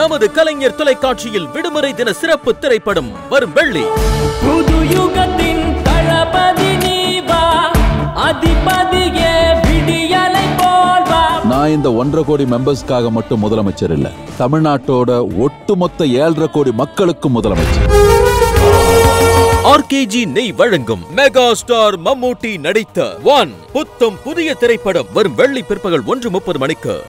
நமது கலைஞர் தொலைக்காட்சியில் விடுமுறை தின சிறப்பு திரைப்படம் வரும் வெள்ளி. புது யுகத்தின் தளபதி நீவா அதிபதியே விடியலை நான் இந்த ஒன்றரை கோடி மெம்பர்ஸ்க்காக மட்டும் முதலமைச்சர் இல்ல தமிழ்நாட்டோட ஒட்டுமொத்த ஏழரை கோடி மக்களுக்கும் முதலமைச்சர். ஆர்கேஜி நெய் வழங்கும் மெகா ஸ்டார் மம்மூட்டி நடித்த ஒன் புத்தம் புதிய திரைப்படம் வரும் வெள்ளி பிற்பகல் ஒன்று முப்பது மணிக்கு.